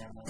Yeah.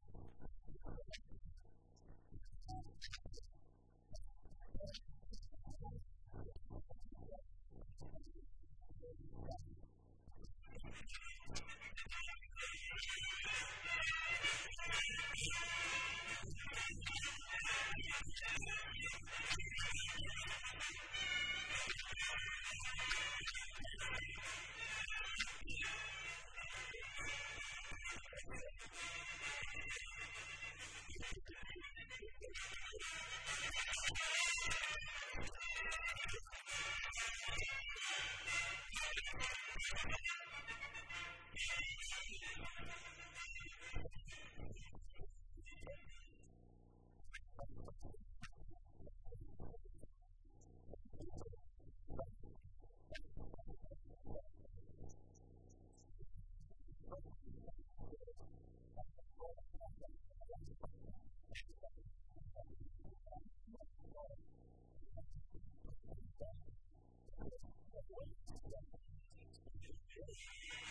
Thank you.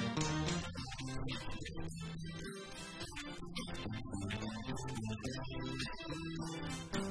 Thank you.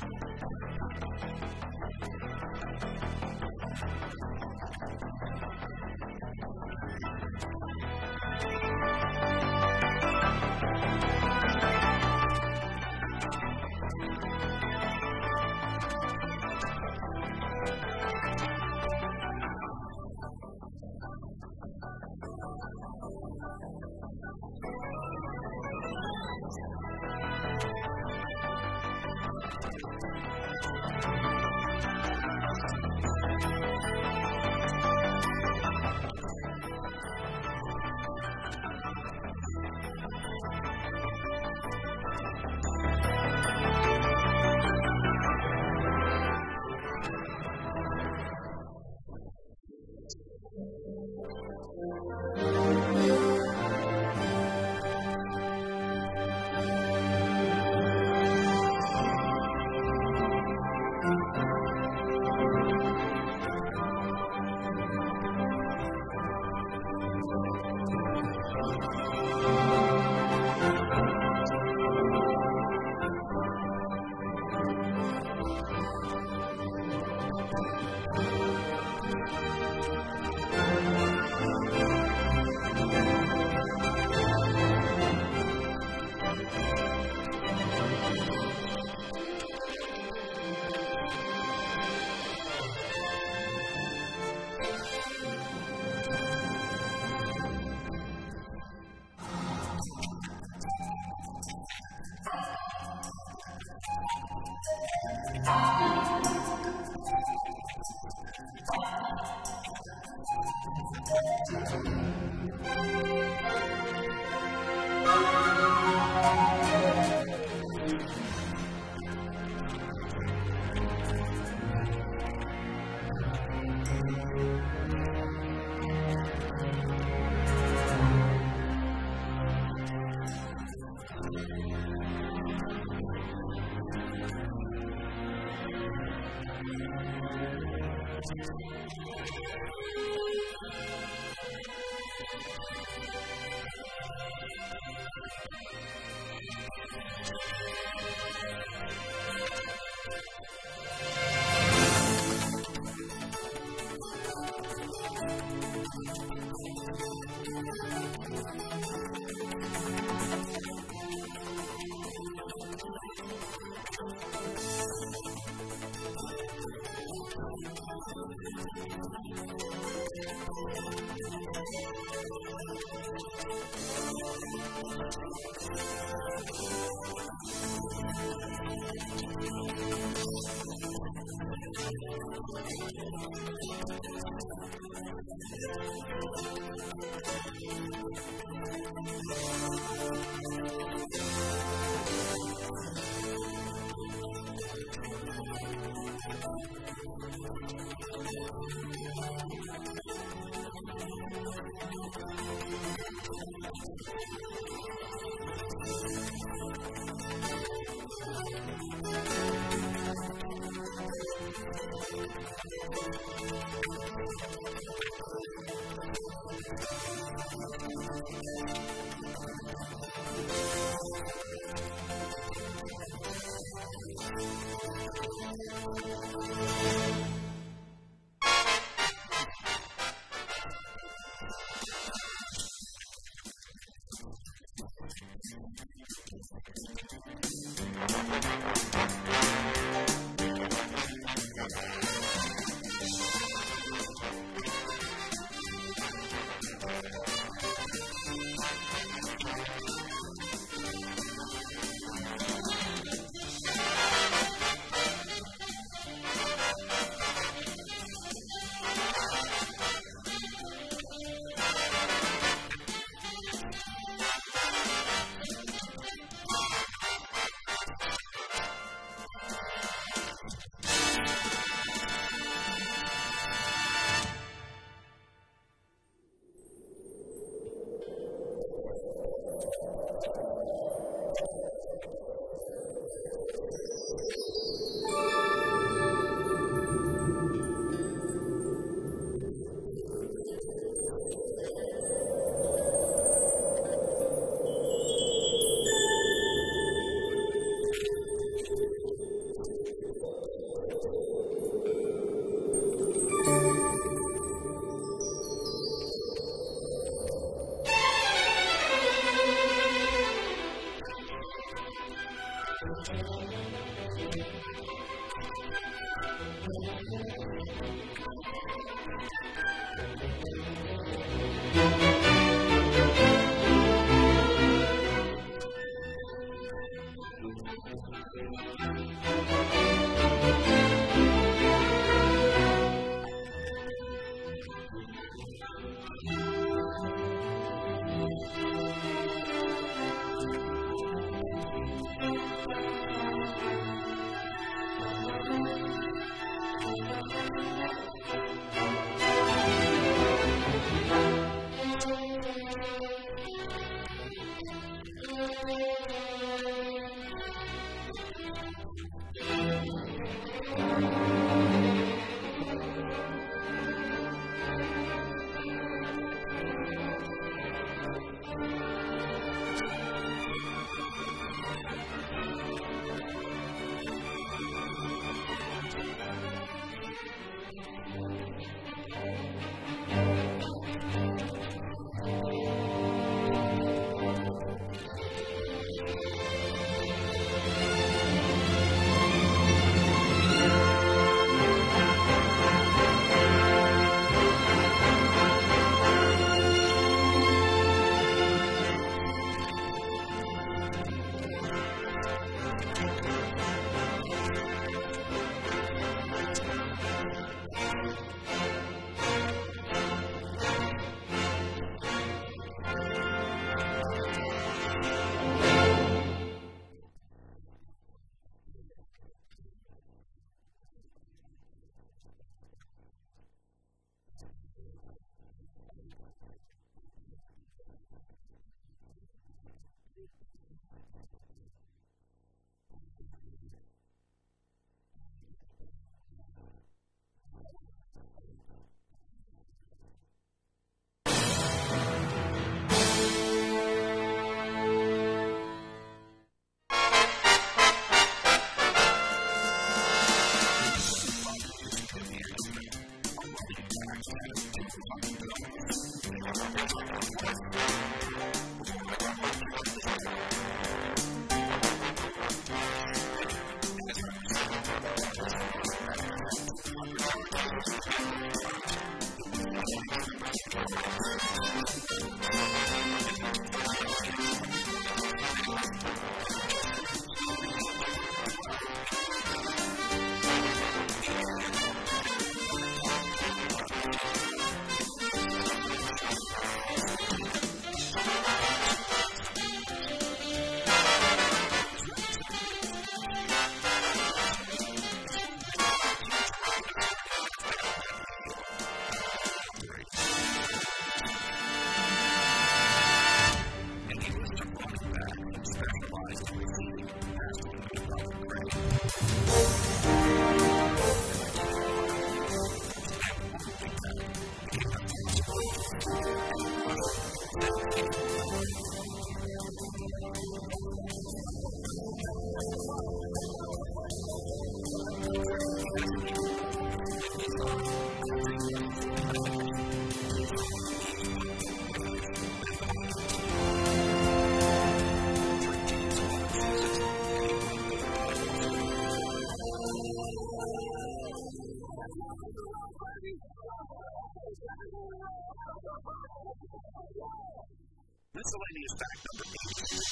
Miscellaneous fact number eight.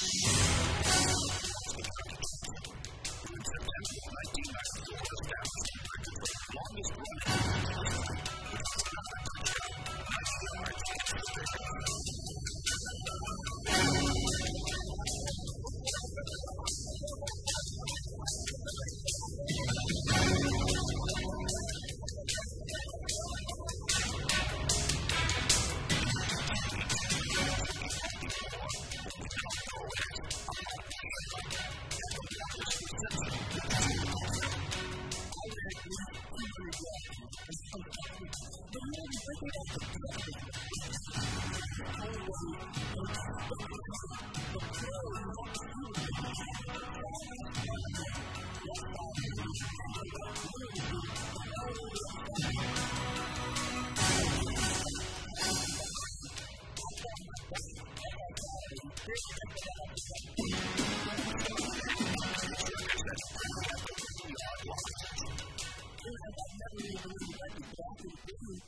2022,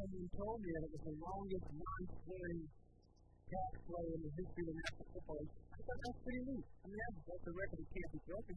someone told me that it was the longest non-swearing pass play in the history of National Football I thought that's pretty neat. I mean, that's, that's a record that can't be broken.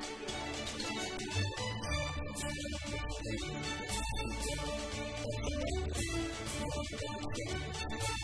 Thank you.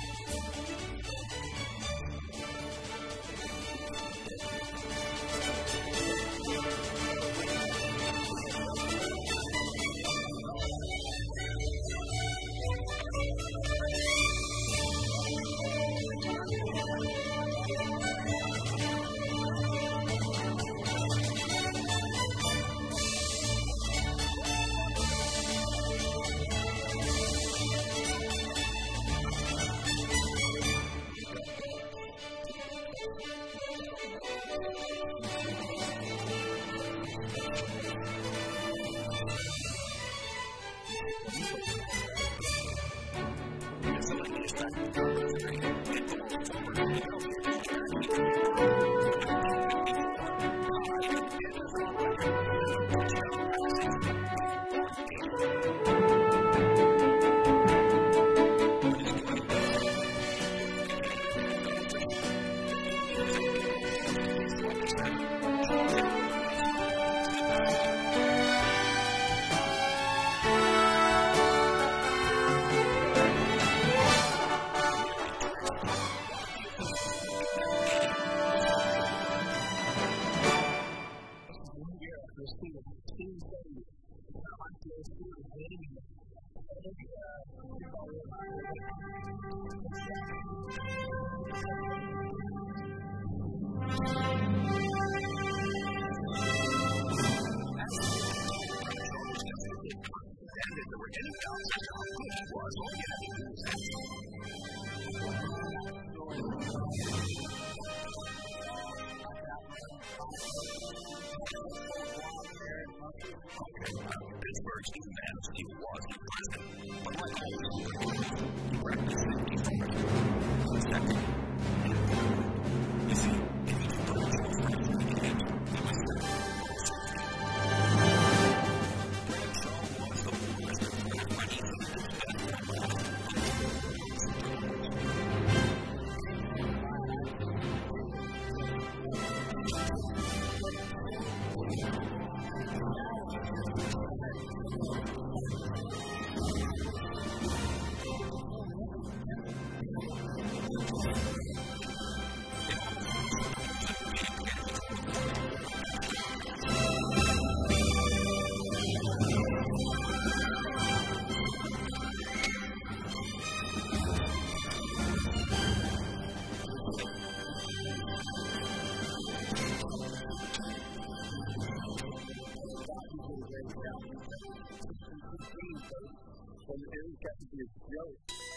Pittsburgh's he was impressive. But like always, he And Eric got to be a joke.